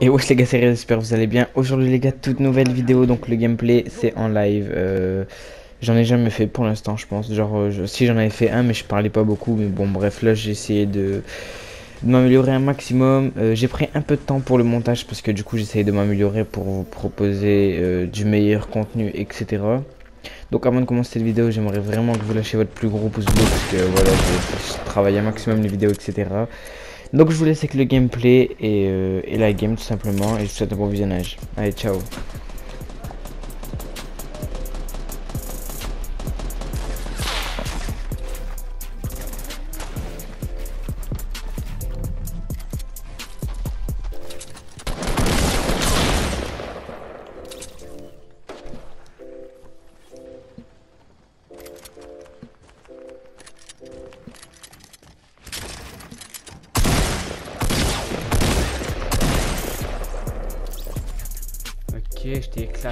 Et wesh les gars, c'est j'espère que vous allez bien. Aujourd'hui les gars, toute nouvelle vidéo, donc le gameplay c'est en live. Euh, j'en ai jamais fait pour l'instant, je pense. Genre, euh, si j'en avais fait un, mais je parlais pas beaucoup. Mais bon, bref, là j'ai essayé de, de m'améliorer un maximum. Euh, j'ai pris un peu de temps pour le montage parce que du coup j'essayais de m'améliorer pour vous proposer du meilleur contenu, etc. Donc avant de commencer cette vidéo, j'aimerais vraiment que vous lâchiez votre plus gros pouce bleu parce que voilà, je, je travaille un maximum les vidéos, etc. Donc je vous laisse avec le gameplay et, euh, et la game tout simplement et je vous souhaite un bon visionnage. Allez ciao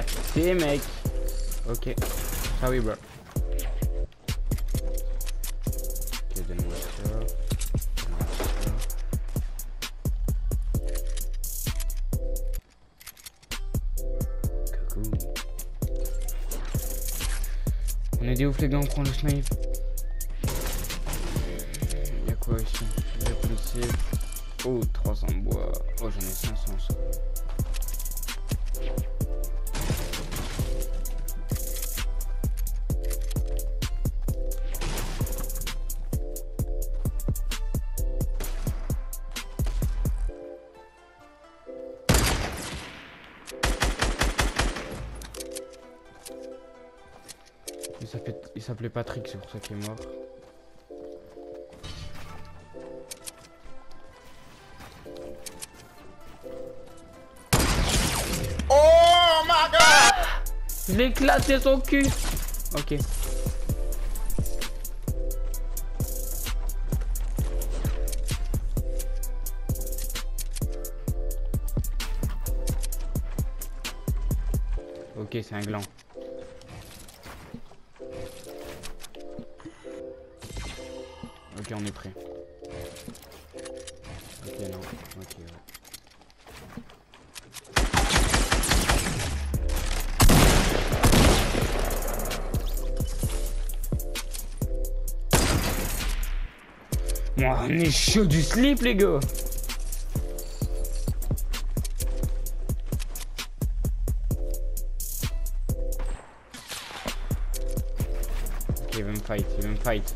t'ai éclaté, mec. Ok. Ah oui, bro. Ok, donne-moi ça. Coucou. On est des ouf les gars, on prend le snipe. Y'a quoi ici? Y'a policier. Oh, 300 bois. Oh, j'en ai 500 ça. Il s'appelait Patrick, c'est pour ça qu'il est mort. Oh my god Je l'ai éclaté son cul Ok. Ok, c'est un gland. On est prêt. Ok, non. Ok, ouais. On est chaud du slip, les gars. Ok, il veut me fight, il veut me fight.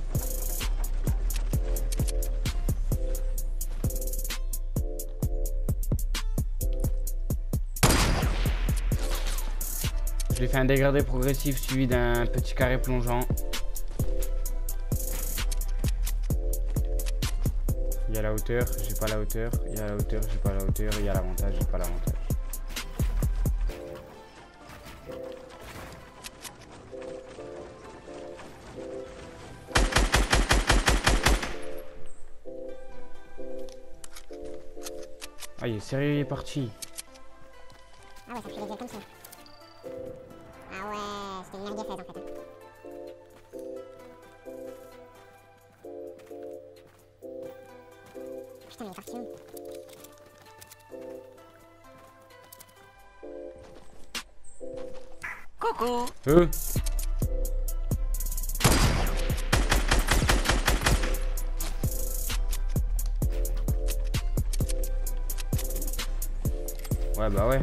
Je lui fais un dégradé progressif suivi d'un petit carré plongeant. Il y a la hauteur, j'ai pas la hauteur. Il y a la hauteur, j'ai pas la hauteur. Il y a l'avantage, j'ai pas l'avantage. Ah, sérieux, il est parti. Ah ça fait comme ça. Une merguez en fait. Coucou Euh Ouais bah ouais.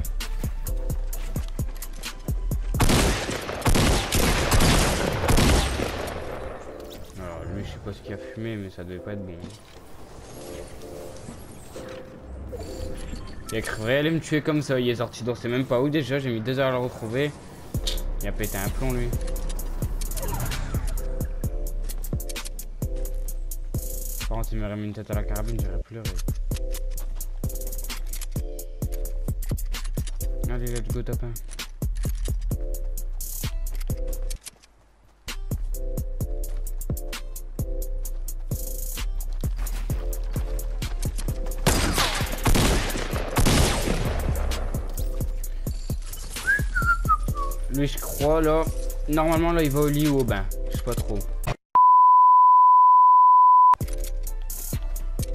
Pas ce qu'il a fumé mais ça devait pas être bon. Il a cru aller me tuer comme ça, il est sorti d'on sait même pas où déjà, j'ai mis deux heures à le retrouver. Il a pété un plomb lui. Par contre il m'aurait mis une tête à la carabine, j'aurais pleuré. Allez, let's go top 1. Lui, je crois, là. Normalement, là, il va au lit ou au bain. Je sais pas trop.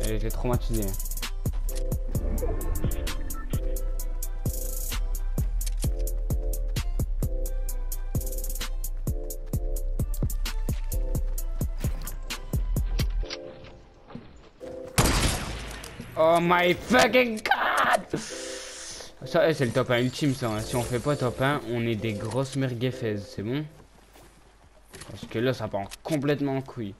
Eh, Et je l'ai traumatisé. Hein. Oh my fucking god! Ça, eh, c'est le top 1 ultime, ça. hein. Si on fait pas top 1, on est des grosses merguefaises, c'est bon? Parce que là, ça part complètement en couille.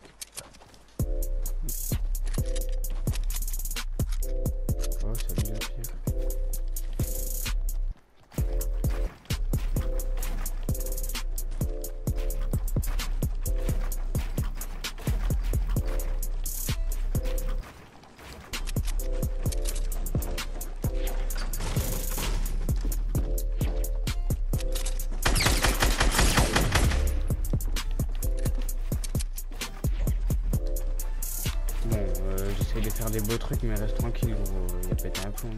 Beaux trucs, mais reste tranquille, gros. Il a pété un plomb.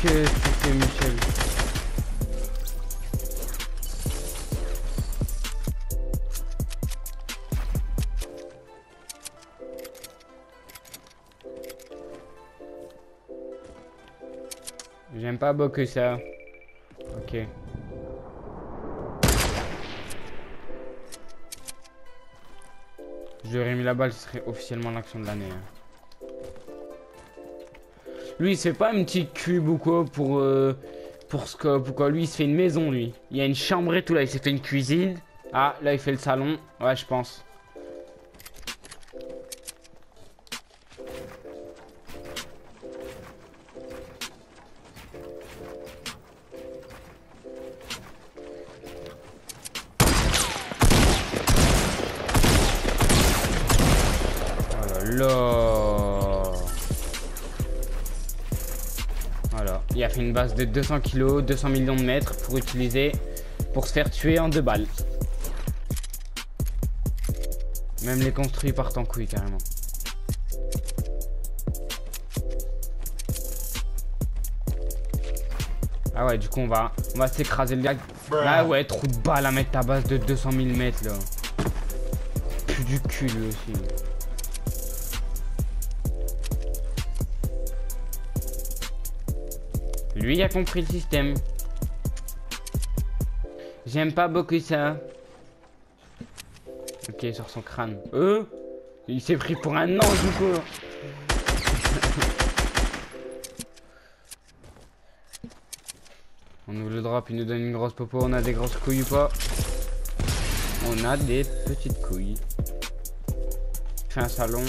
Qu'est-ce que c'est, Michel J'aime pas beaucoup ça. Ok. Je lui aurais mis la balle, ce serait officiellement l'action de l'année. hein. Lui, il se fait pas une petite cube ou quoi pour, euh, pour ce que, pourquoi lui, il se fait une maison, lui. Il y a une chambre et tout, là, il s'est fait une cuisine. Ah, là, il fait le salon. Ouais, je pense. Oh là là Une base de 200 kg, 200 millions de mètres pour utiliser, pour se faire tuer en deux balles. Même les construits partent en couille carrément. Ah ouais, du coup on va, on va s'écraser le gars. Ah ouais, trou de balle à mettre ta base de 200 000 mètres là. Plus du cul lui aussi. Lui a compris le système. J'aime pas beaucoup ça. Ok, sur son crâne. Euh Il s'est pris pour un ange ou quoi On ouvre le drop, il nous donne une grosse popo. On a des grosses couilles ou pas? On a des petites couilles. Fait un salon.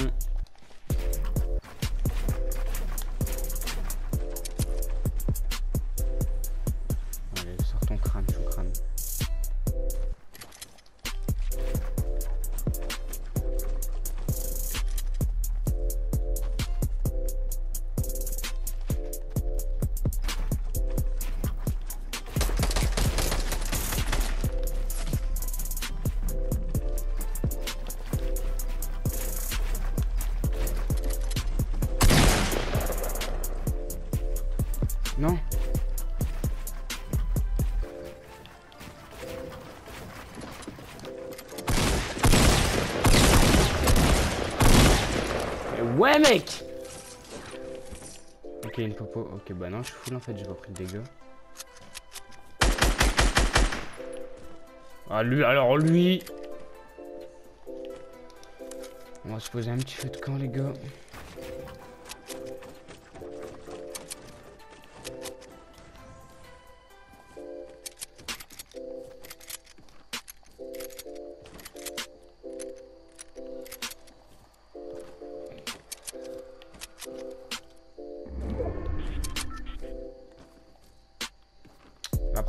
Ouais mec. Ok une popo, ok bah non je suis full en fait j'ai pas pris de dégâts. Ah lui alors lui. On va se poser un petit feu de camp les gars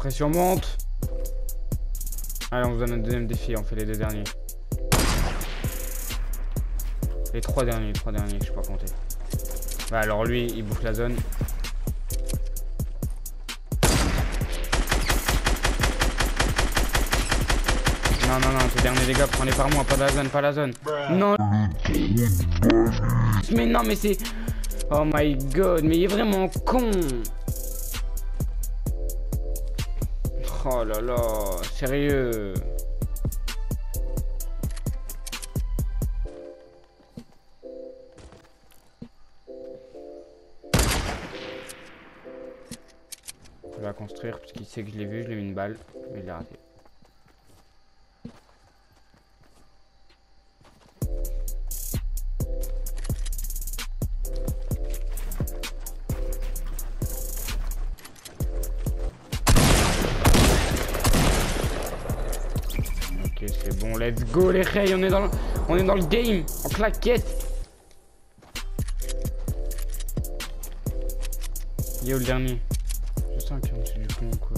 pression monte. Allez, on vous donne un deuxième défi, on fait les deux derniers. Les trois derniers, les trois derniers, je sais pas compter. Bah alors lui, il bouffe la zone. Non, non, non, tes derniers dégâts, prenez par moi, pas la zone, pas la zone. Non. Mais non, mais c'est... Oh my god, mais il est vraiment con. Oh là là, sérieux. Il va construire parce qu'il sait que je l'ai vu, je lui ai mis une balle, mais il l'a raté. Let's go les rays, on est dans le, on est dans le game, en claquette. Où le dernier Je sens qu'il est en dessous du pont quoi.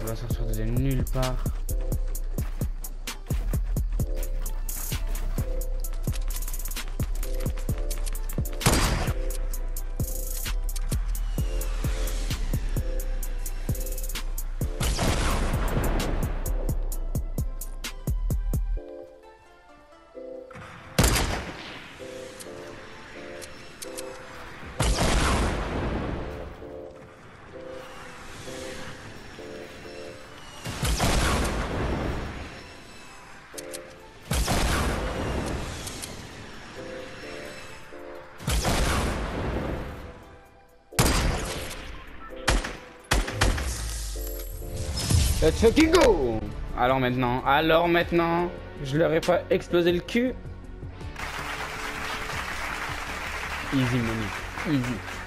On va sortir de nulle part. Let's go Alors maintenant, alors maintenant, je leur ai pas explosé le cul. Easy money, easy.